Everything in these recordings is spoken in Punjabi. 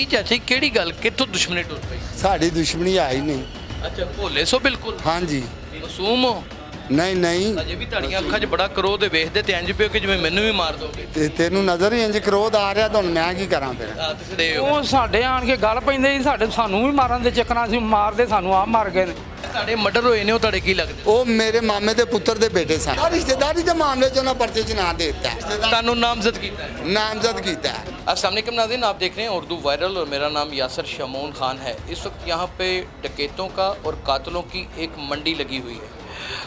ਕੀ ਚਾਚੀ ਕਿਹੜੀ ਗੱਲ? ਕਿੱਥੋਂ ਦੁਸ਼ਮਣੀ ਟੁੱਟ ਪਈ? ਸਾਡੀ ਦੁਸ਼ਮਣੀ ਆਈ ਨਹੀਂ। ਅੱਛਾ ਭੋਲੇ ਸੋ ਬਿਲਕੁਲ। ਹਾਂਜੀ। ਮਾਸੂਮ ਹੋ? ਨਹੀਂ ਨਹੀਂ। ਅਜੇ ਵੀ ਤੁਹਾਡੀਆਂ ਅੱਖਾਂ 'ਚ ਬੜਾ ਕਰੋਧ ਹੈ ਵੇਖਦੇ ਤੇ ਇੰਜ ਪਿਓ ਕਿ ਜਿਵੇਂ ਮੈਨੂੰ ਵੀ ਮਾਰ ਦੋਗੇ। ਤੇ ਤੈਨੂੰ ਨਜ਼ਰ ਹੀ ਇੰਜ ਕਰੋਧ ਆ ਰਿਹਾ ਤੁਹਾਨੂੰ ਮੈਂ ਕੀ ਕਰਾਂ ਫਿਰ? ਉਹ ਸਾਡੇ ਆਣ ਕੇ ਗੱਲ ਪੈਂਦੇ ਸੀ ਸਾਡੇ ਸਾਨੂੰ ਵੀ ਮਾਰਨ ਦੇ ਚੱਕਰਾਂ ਸੀ ਮਾਰਦੇ ਸਾਨੂੰ ਆ ਮਰ ਗਏ ਨੇ। ਤੁਹਾਡੇ ਮਰਡਰ ਹੋਏ ਨੇ ਉਹ ਤੁਹਾਡੇ ਕੀ ਲੱਗਦੇ ਉਹ ਮੇਰੇ ਮਾਮੇ ਦੇ ਪੁੱਤਰ ਦੇ ਬੇਟੇ ਸਨ ਆਹ ਰਿਸ਼ਤੇਦਾਰੀ ਦੇ ਮਾਮਲੇ 'ਚ ਉਹਨਾਂ ਪਰਚੇ 'ਚ ਨਾਂ ਦੇ ਦਿੱਤਾ ਹੈ। ਤੁਹਾਨੂੰ ਨਾਮਜ਼ਦ ਕੀਤਾ ਹੈ ਨਾਮਜ਼ਦ ਕੀਤਾ ਹੈ अस्सलाम वालेकुम नाज़रीन आप देख रहे हैं उर्दू वायरल और मेरा नाम यासर शमून खान है इस वक्त यहाँ पे डकैतों का और कातलों की एक मंडी लगी हुई है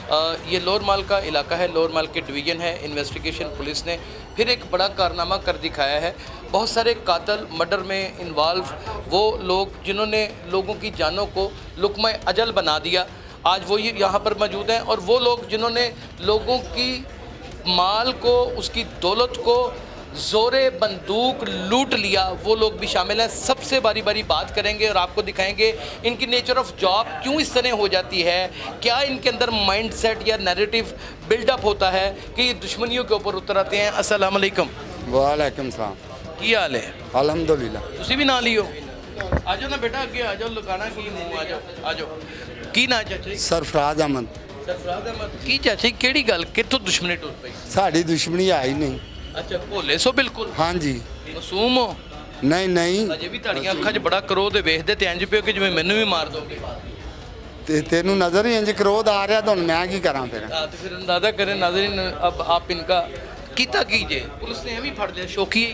अ, ये लोअर माल का इलाका है लोअर माल के डिवीज़न है इन्वेस्टिगेशन पुलिस ने फिर एक बड़ा कारनामा कर दिखाया है बहुत सारे कातल मर्डर में इन्वाल्व वो लोग जिन्होंने लोगों की जानों को लुकम अजल बना दिया। आज वो ये यहाँ पर मौजूद हैं और वो लोग जिन्होंने लोगों की माल को, उसकी दौलत को ज़ोर बंदूक लूट लिया, वो लोग भी शामिल हैं। सबसे बारी बारी बात करेंगे और आपको दिखाएँगे इनकी नेचर ऑफ़ जॉब क्यों इस तरह हो जाती है, क्या इनके अंदर माइंड सेट या नैरेटिव बिल्डअप होता है कि ये दुश्मनियों के ऊपर उतर आते हैं। असलकम वालेकुम ਕੀ ਹਾਲ ਹੈ? ਅਲਹਮਦੁਲਿਲਾ। ਤੁਸੀਂ ਵੀ ਨਾਲ ਹੀ ਹੋ? ਆ ਨਾ ਬੇਟਾ ਅੱਗੇ ਆ ਜਾਓ ਕੀ ਮੂੰਹ ਆ ਜਾਓ ਕੀ ਨਾ ਚਾਚਾ? ਸਰਫਰਾਜ਼ ਅਹਿਮਦ ਸਰਫਰਾਜ਼ ਅਹਿਮਦ ਕੀ ਚਾਚਾ ਕਿਹੜੀ ਗੱਲ ਕਿੱਥੋਂ ਦੁਸ਼ਮਣੀ ਟੁੱਟ ਪਈ? ਸਾਡੀ ਦੁਸ਼ਮਣੀ ਆਈ ਨਹੀਂ। ਅੱਛਾ ਭੋਲੇ ਸੋ ਬਿਲਕੁਲ। ਹਾਂਜੀ। ਮਾਸੂਮ ਹੋ? ਨਹੀਂ ਨਹੀਂ। ਅਜੇ ਵੀ ਤੁਹਾਡੀਆਂ ਅੱਖਾਂ 'ਚ ਬੜਾ ਕਰੋਧ ਵੇਖਦੇ ਤੇ ਇੰਜ ਪਿਓ ਕਿ ਜਿਵੇਂ ਮੈਨੂੰ ਵੀ ਮਾਰ ਦੋਗੇ। ਤੇ ਤੈਨੂੰ ਨਜ਼ਰ ਹੀ ਇੰਜ ਕਰੋਧ ਆ ਰਿਹਾ ਤਾਂ ਮੈਂ ਕੀ ਕਰਾਂ ਫਿਰ? ਤੇ ਫਿਰ ਅੰਦਾਜ਼ਾ ਕਰੇ ਨਾਜ਼ਰੀਨ ਅਬ ਆਪ ਇਨਕਾ ਕੀਤਾ ਕੀਜੇ ਪੁਲਿਸ ਨੇ ਐਵੇਂ ਫੜ ਲਿਆ ਸ਼ੋਕੀ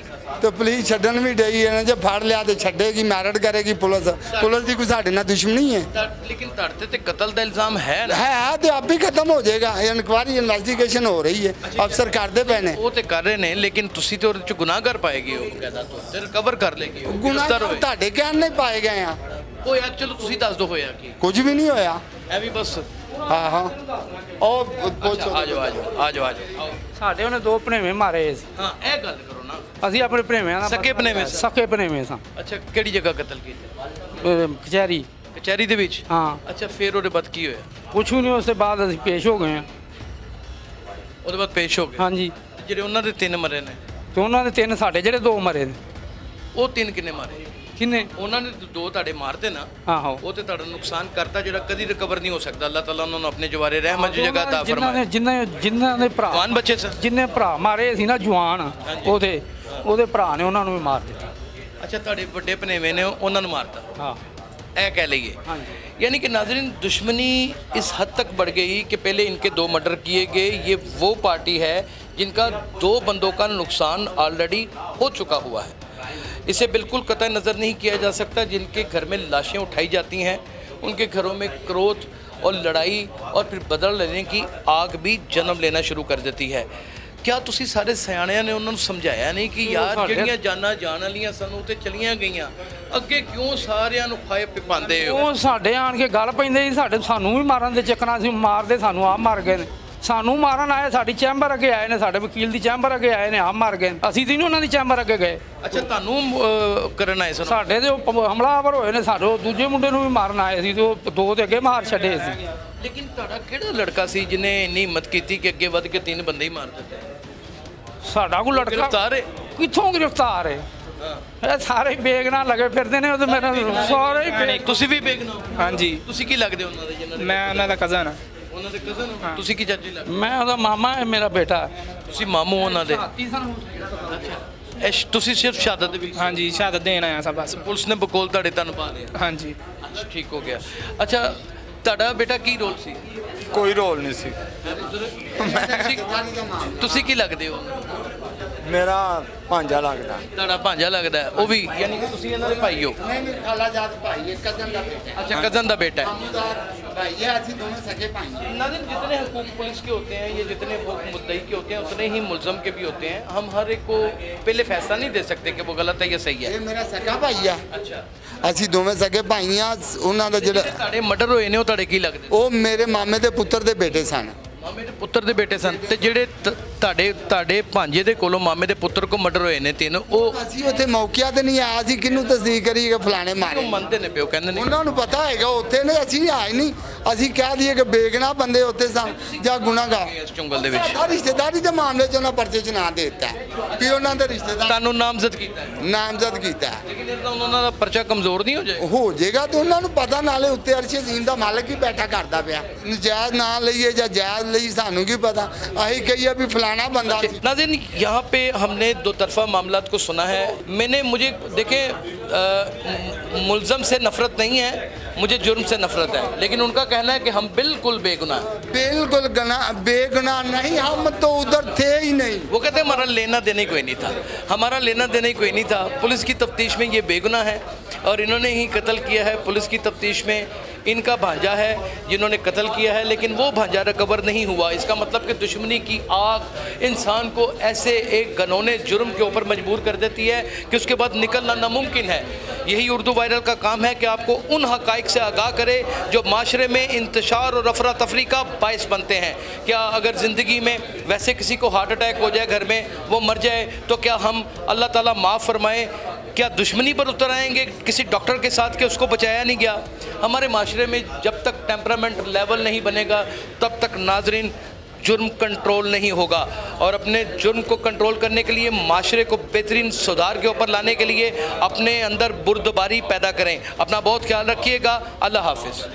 ਤੇ ਪੁਲਿਸ ਛੱਡਣ ਵੀ ਡਈ ਹੈ ਜੇ ਫੜ ਲਿਆ ਤੇ ਛੱਡੇਗੀ ਮੈਰਿਟ ਕਰੇਗੀ ਪੁਲਿਸ। ਪੁਲਿਸ ਦੀ ਕੋਈ ਸਾਡੇ ਨਾਲ ਦੁਸ਼ਮਣੀ ਹੈ। ਤਾਂ ਲੇਕਿਨ ਤੁਹਾਡੇ ਤੇ ਕਤਲ ਦਾ ਇਲਜ਼ਾਮ ਹੈ ਨਾ? ਹੈ ਤੇ ਆਪ ਹੀ ਖਤਮ ਹੋ ਜਾਏਗਾ। ਇਨਕੁਆਰੀ ਇਨਵੈਸਟੀਗੇਸ਼ਨ ਹੋ ਰਹੀ ਹੈ। ਅਫਸਰ ਕਰਦੇ ਪਏ ਨੇ। ਉਹ ਤੇ ਕਰ ਰਹੇ ਨੇ ਲੇਕਿਨ ਤੁਸੀਂ ਤੇ ਉਹਦੇ ਚ ਗੁਨਾਹਗਰ ਪਾਏਗੇ ਉਹ ਕਹਿੰਦਾ ਤੋਂ ਤੇ ਰਿਕਵਰ ਕਰ ਲੇਗੇ ਉਹ ਗੁਨਾਹ ਗ੍ਰਿਫਤਾਰ ਹੋਏ। ਤੁਹਾਡੇ ਕਹਿਣ ਨਹੀਂ ਪਾਏ ਗਏ ਆ। ਹੋਇਆ ਚਲੋ ਤੁਸੀਂ ਦੱਸ ਦਿਓ ਹੋਇਆ ਕੀ। ਕੁਝ ਵੀ ਨਹੀਂ ਹੋਇਆ। ਐਵੇਂ ਬਸ। ਹਾਂ ਹਾਂ। ਉਹ ਪੁੱਛੋ ਆ ਜਾਓ ਆ ਜਾਓ ਆ ਜਾਓ ਆ ਜਾਓ ਆਓ। ਸਾਡੇ ਉਹਨੇ ਦੋ ਭਣੇਵੇਂ ਮਾਰੇ ਸੀ। ਹਾਂ ਇਹ ਗੱਲ ਕਰੋ ਨਾ। ਅਸੀਂ ਆਪਣੇ ਭਣੇਵਿਆਂ ਦਾ ਸਕੇ ਭਣੇਵੇਂ ਸੀ? ਸਕੇ ਭਣੇਵੇਂ ਸਾਂ। ਅੱਛਾ ਕਿਹੜੀ ਜਗ੍ਹਾ ਕਤਲ ਕੀਤਾ? ਕਚਹਿਰੀ। ਕਚਹਿਰੀ ਦੇ ਵਿੱਚ? ਹਾਂ। ਅੱਛਾ ਫਿਰ ਉਹਦੇ ਬਾਅਦ ਕੀ ਹੋਇਆ? ਕੁਛ ਵੀ ਨਹੀਂ ਉਸ ਤੋਂ ਬਾਅਦ ਅਸੀਂ ਪੇਸ਼ ਹੋ ਗਏ ਹਾਂ। ਉਹਦੇ ਬਾਅਦ ਪੇਸ਼ ਹੋ ਗਏ? ਹਾਂਜੀ। ਜਿਹੜੇ ਉਹਨਾਂ ਦੇ ਤਿੰਨ ਮਰੇ ਨੇ। ਤੇ ਉਹਨਾਂ ਦੇ ਤਿੰਨ ਸਾਡੇ ਜਿਹੜੇ ਦੋ ਮਰੇ ਨੇ। ਉਹ ਤਿੰਨ ਕਿੰਨੇ ਮਾਰੇ? ਕਿੰਨੇ ਉਹਨਾਂ ਨੇ ਦੋ ਤੁਹਾਡੇ ਮਾਰਤੇ ਨਾ ਆਹੋ ਉਹ ਤੇ ਤੁਹਾਡਾ ਨੁਕਸਾਨ ਕਰਤਾ ਜਿਹੜਾ ਕਦੀ ਰਿਕਵਰ ਨਹੀਂ ਹੋ ਸਕਦਾ ਅੱਲਾਹ ਤਾਲਾ ਉਹਨਾਂ ਨੂੰ ਆਪਣੇ ਜਵਾਰੇ ਰਹਿਮਤ ਦੀ ਜਗ੍ਹਾ ਤਾ ਜਿਨ੍ਹਾਂ ਫਰਮਾਏ ਨੇ ਜਿਨ੍ਹਾਂ ਜਿਨ੍ਹਾਂ ਦੇ ਭਰਾ ਜਵਾਨ ਬੱਚੇ ਸਨ ਜਿੰਨੇ ਭਰਾ ਮਾਰੇ ਸੀ ਨਾ ਜਵਾਨ ਉਹਦੇ ਉਹਦੇ ਭਰਾ ਨੇ ਉਹਨਾਂ ਨੂੰ ਵੀ ਮਾਰ ਦਿੱਤਾ ਅੱਛਾ ਤੁਹਾਡੇ ਵੱਡੇ ਭਨੇਵੇਂ ਨੇ ਉਹਨਾਂ ਨੂੰ ਮਾਰਤਾ ਹਾਂ ਇਹ कह लीजिए ਹਾਂਜੀ यानी कि नाजरीन दुश्मनी इस हद तक बढ़ गई कि पहले इनके दो मर्डर किए गए ये वो पार्टी है जिनका दो बंदों का नुकसान ऑलरेडी हो चुका हुआ है इसे बिल्कुल कतई नज़र नहीं किया जा सकता जिनके घर में लाशें उठाई जाती हैं उनके घरों में क्रोध और लड़ाई और फिर बदल लेने की आग भी जन्म लेना शुरू कर देती है ਕਿਆ ਤੁਸੀਂ ਸਾਰੇ ਸਿਆਣਿਆਂ ਨੇ ਉਹਨਾਂ ਨੂੰ ਸਮਝਾਇਆ ਨਹੀਂ ਕਿ ਯਾਰ ਸਾਡੇ- ਜਿਹੜੀਆਂ ਜਾਨਾਂ ਜਾਣ ਵਾਲੀਆਂ ਸਾਨੂੰ ਤੇ ਚਲੀਆਂ ਗਈਆਂ ਅੱਗੇ ਕਿਉਂ ਸਾਰਿਆਂ ਨੂੰ ਖਾਏ ਪਾਉਂਦੇ ਹੋ ਉਹ ਸਾਡੇ ਆਣ ਕੇ ਗੱਲ ਪੈਂਦੇ ਸੀ ਸਾਡੇ ਸਾਨੂੰ ਵੀ ਮਾਰਨ ਦੇ ਚੱਕਰਾਂ ਸੀ ਮਾਰਦੇ ਸਾਨੂੰ ਆ ਮਰ ਗਏ ਨੇ ਸਾਨੂੰ ਮਾਰਨ ਆਏ ਸਾਡੀ ਚੈਂਬਰ ਅੱਗੇ ਆਏ ਨੇ ਸਾਡੇ ਵਕੀਲ ਦੀ ਚੈਂਬਰ ਅੱਗੇ ਆਏ ਨੇ ਆ ਮਰ ਗਏ। ਅਸੀਂ ਤੇ ਨਹੀਂ ਉਹਨਾਂ ਦੀ ਚੈਂਬਰ ਅੱਗੇ ਗਏ। ਅੱਛਾ ਤੁਹਾਨੂੰ ਕਰਨ ਆਏ ਸਨ? ਸਾਡੇ ਤੇ ਹਮਲਾਵਰ ਹੋਏ ਨੇ ਸਾਡੇ ਉਹ ਦੂਜੇ ਮੁੰਡੇ ਨੂੰ ਵੀ ਮਾਰਨ ਆਏ ਸੀ ਤੇ ਉਹ ਦੋ ਤੇ ਅੱਗੇ ਮਾਰ ਛੱਡੇ ਸੀ। ਲੇਕਿਨ ਤੁਹਾਡਾ ਕਿਹੜਾ ਲੜਕਾ ਸੀ ਜਿਹਨੇ ਇੰਨੀ ਹਿੰਮਤ ਕੀਤੀ ਕਿ ਅੱਗੇ ਵੱਧ ਕੇ ਤਿੰਨ ਬੰਦੇ ਹੀ ਮਾਰ ਦਿੱਤੇ? ਸਾਡਾ ਕੋ ਲੜਕਾ ਗ੍ਰਿਫਤਾਰ ਹੈ ਕਿੱਥੋਂ ਗ੍ਰਿਫਤਾਰ ਹੈ। ਇਹ ਸਾਰੇ ਬੇਗ ਨਾਲ ਲਗੇ ਫਿਰਦੇ ਨੇ ਉਹ ਤੇ ਮੇਰੇ ਸਾਰੇ ਹੀ ਤੁਸੀਂ ਵੀ ਬੇਗਨਾ ਹਾਂਜੀ। ਤੁਸੀਂ ਕੀ ਲੱਗਦੇ ਹੋ ਉਹਨਾਂ ਦੇ ਜਿਹਨਾਂ ਦੇ ਮੈਂ ਉਹਨਾਂ ਦਾ ਕਜ਼ਨ ਆ ਉਹਨਾਂ ਦੇ ਕਜ਼ਨ ਹੋ? ਤੁਸੀਂ ਕੀ ਚਾਚੀ ਲੱਗਦੇ? ਮੈਂ ਉਹਦਾ ਮਾਮਾ ਹੈ ਮੇਰਾ ਬੇਟਾ ਤੁਸੀਂ ਮਾਮੂ ਉਹਨਾਂ ਦੇ। ਇਹ ਸ਼- ਤੁਸੀਂ ਸਿਰਫ ਸ਼ਹਾਦਤ ਦੇ ਵਿੱਚ ਹਾਂਜੀ ਸ਼ਹਾਦਤ ਦੇਣ ਆਇਆ ਸਾਂ ਬਸ। ਪੁਲਿਸ ਨੇ ਬਕੋਲ ਤੁਹਾਡੇ ਤਨ ਪਾ ਲਿਆ। ਹਾਂਜੀ। ਅੱਛਾ ਠੀਕ ਹੋ ਗਿਆ। ਅੱਛਾ ਤੁਹਾਡਾ ਬੇਟਾ ਕੀ ਰੋਲ ਸੀ? ਕੋਈ ਰੋਲ ਨਹੀਂ ਸੀ। ਤੁਸੀਂ ਕੀ ਲੱਗਦੇ ਹੋ? ਮੇਰਾ ਭਾਂਜਾ ਲੱਗਦਾ ਤੁਹਾਡਾ ਭਾਂਜਾ ਲੱਗਦਾ ਹੈ, ਉਹ ਵੀ ਯਾਨੀ ਕਿ ਤੁਸੀਂ ਇਹਨਾਂ ਦੇ ਭਾਈ ਹੋ ਨਹੀਂ ਨਹੀਂ ਖਾਲਾਜਾਦ ਭਾਈ ਹੈ ਕਜ਼ਨ ਦਾ ਬੇਟਾ अच्छा कजन का बेटा है ਮਾਮੂਦਾਰ ਭਾਈ ਹੈ ਅਸੀਂ ਦੋਨੋਂ ਸਕੇ ਭਾਈ ਹਾਂ। नादिन जितने हकूक पुलिस के होते हैं ये जितने वो मुद्दई के होते हैं उतने ही मुलजम के भी होते हैं हम हर एक को पहले फैसला नहीं दे सकते कि वो गलत है या सही है ਇਹ ਮੇਰਾ ਸਕਾ ਭਾਈ ਆ अच्छा ਅਸੀਂ ਦੋਵੇਂ ਸਕੇ ਭਾਈ ਆ ਉਹਨਾਂ ਦਾ ਜਿਹੜਾ ਤੁਹਾਡੇ ਮਰਡਰ ਹੋਏ ਨੇ ਉਹ ਤੁਹਾਡੇ ਕੀ ਲੱਗਦੇ ਉਹ ਮੇਰੇ ਮਾਮੇ ਦੇ ਪੁੱਤਰ ਦੇ ਬੇਟੇ ਸਨ ਮਾਮੇ ਦੇ ਪੁੱਤਰ ਦੇ ਬੇਟੇ ਸਨ ਤੇ ਜਿਹੜੇ ਤੁਹਾਡੇ ਤੁਹਾਡੇ ਭਾਂਜੇ ਦੇ ਕੋਲੋਂ ਮਾਮੇ ਦੇ ਪੁੱਤਰ ਕੋ ਮਰਡਰ ਹੋਏ ਨੇ ਤਿੰਨ ਉਹ ਅਸੀਂ ਉੱਥੇ ਮੌਕਿਆ ਤੇ ਨਹੀਂ ਆਇਆ ਸੀ ਕਿਹਨੂੰ ਤਸਦੀਕ ਕਰੀ ਕਿ ਫਲਾਣੇ ਮਾਰੇ ਉਹ ਮੰਨਦੇ ਨੇ ਪਿਓ? ਕਹਿੰਦੇ ਨੇ ਉਹਨਾਂ ਨੂੰ ਪਤਾ ਹੈਗਾ ਉੱਥੇ ਨੇ ਅਸੀਂ ਆਏ ਨਹੀਂ ਅਸੀਂ ਕਹਿ ਦਈਏ ਕਿ ਬੇਗਨਾ ਬੰਦੇ ਉੱਥੇ ਸਨ ਜਾਂ ਗੁਨਾਹਗਾਰ। ਇਸ ਚੁੰਗਲ ਦੇ ਵਿੱਚ। ਰਿਸ਼ਤੇਦਾਰੀ ਦੇ ਮਾਮਲੇ 'ਚ ਉਹਨਾਂ ਪਰਚੇ 'ਚ ਨਾਂ ਦੇ ਦਿੱਤਾ। ਕਿ ਉਹਨਾਂ ਦੇ ਰਿਸ਼ਤੇਦਾਰ ਤੁਹਾਨੂੰ ਨਾਮਜ਼ਦ ਕੀਤਾ। ਨਾਮਜ਼ਦ ਕੀਤਾ। ਲੇਕਿਨ ਇਹ ਤਾਂ ਉਹਨਾਂ ਦਾ ਪਰਚਾ ਕਮਜ਼ੋਰ ਨਹੀਂ ਹੋ ਜਾਏਗਾ ਹੋ ਜਾਏਗਾ ਤੇ ਉਹਨਾਂ ਨੂੰ ਪਤਾ ਨਾਲੇ ਉੱਤੇ ਅਰਸ਼ ਅਜ਼ੀਮ ਦਾ ਮਾਲਕ ਹੀ ਬੈਠਾ ਕਰਦਾ ਪਿਆ। ਨਜਾਇਜ਼ ਨਾ ਲਈਏ ਜਾਂ ਜਾਇਜ਼ ਲਈ ਸਾਨੂੰ ਕੀ ਪਤਾ ਅਸੀਂ ਕਹੀਏ ਵੀ ਫਲਾਣਾ ਬੰਦਾ ਸੀ नाजिन यहाँ पे हमने दो तरफा मामला को सुना है मैंने मुझे देखें अ, मुलजम से नफरत नहीं है मुझे जुर्म से नफरत है लेकिन उनका कहना है कि हम बिल्कुल बेगुनाह हैं। बिल्कुल गना बेगुनाह नहीं हम तो उधर थे ही नहीं। वो कहते हैं हमारा लेना देना कोई नहीं था हमारा लेना देना ही कोई नहीं था पुलिस की तफ्तीश में ये बेगुनाह है और इन्होंने ही कत्ल किया है पुलिस की तफ्तीश में इनका भांजा है जिन्होंने कत्ल किया है लेकिन वो भांजा रिकवर नहीं हुआ। इसका मतलब कि दुश्मनी की आग इंसान को ऐसे एक गनौने जुर्म के ऊपर मजबूर कर देती है कि उसके बाद निकलना नामुमकिन है। यही उर्दू वायरल का काम है कि आपको उन हकाइक से आगाह करे जो माशरे में इंतशार और अफरा तफरी का बायस बनते हैं। क्या अगर ज़िंदगी में वैसे किसी को हार्ट अटैक हो जाए घर में, वो मर जाए तो क्या हम अल्लाह ताला माफ़ फरमाए? क्या दुश्मनी पर उतर आएँगे? किसी डॉक्टर के साथ के उसको बचाया नहीं गया? हमारे माशरे में जब तक टेम्परामेंट लेवल नहीं बनेगा, तब तक नाजरीन जुर्म कंट्रोल नहीं होगा। और अपने जुर्म को कंट्रोल करने के लिए, माशरे को बेहतरीन सुधार के ऊपर लाने के लिए अपने अंदर बुरदबारी पैदा करें। अपना बहुत ख्याल रखिएगा। अल्लाह हाफिज़।